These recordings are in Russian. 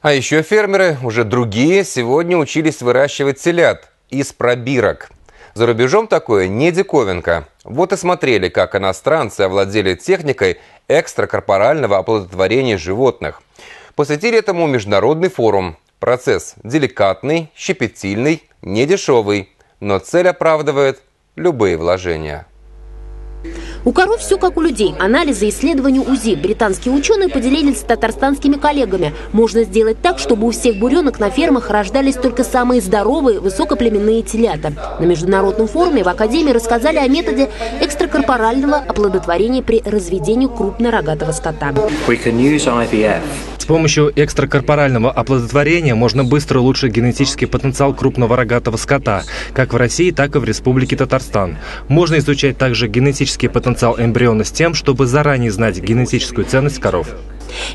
А еще фермеры, уже другие, сегодня учились выращивать телят из пробирок. За рубежом такое не диковинка. Вот и смотрели, как иностранцы овладели техникой экстракорпорального оплодотворения животных. Посвятили этому международный форум. Процесс деликатный, щепетильный, недешевый, но цель оправдывает любые вложения. У коров все как у людей. Анализы, исследования УЗИ. Британские ученые поделились с татарстанскими коллегами. Можно сделать так, чтобы у всех буренок на фермах рождались только самые здоровые, высокоплеменные телята. На международном форуме в Академии рассказали о методе экстракорпорального оплодотворения при разведении крупнорогатого скота. Помощью экстракорпорального оплодотворения можно быстро улучшить генетический потенциал крупного рогатого скота, как в России, так и в Республике Татарстан. Можно изучать также генетический потенциал эмбриона с тем, чтобы заранее знать генетическую ценность коров.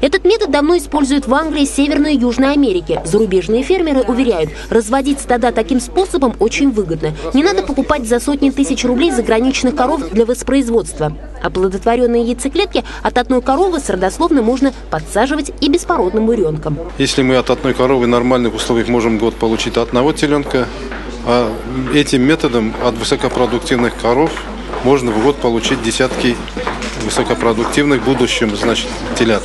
Этот метод давно используют в Англии, Северной и Южной Америке. Зарубежные фермеры уверяют, разводить стада таким способом очень выгодно. Не надо покупать за сотни тысяч рублей заграничных коров для воспроизводства. Оплодотворенные яйцеклетки от одной коровы с родословно можно подсаживать и беспородным буренкам. Если мы от одной коровы в нормальных условиях можем год получить одного теленка, а этим методом от высокопродуктивных коров можно в год получить десятки высокопродуктивных в будущем, значит, телят.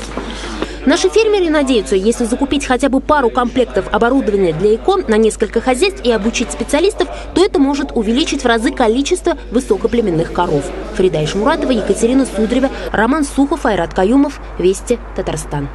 Наши фермеры надеются, если закупить хотя бы пару комплектов оборудования для икон на несколько хозяйств и обучить специалистов, то это может увеличить в разы количество высокоплеменных коров. Фрида Ишмуратова, Екатерина Судрева, Роман Сухов, Айрат Каюмов, Вести, Татарстан.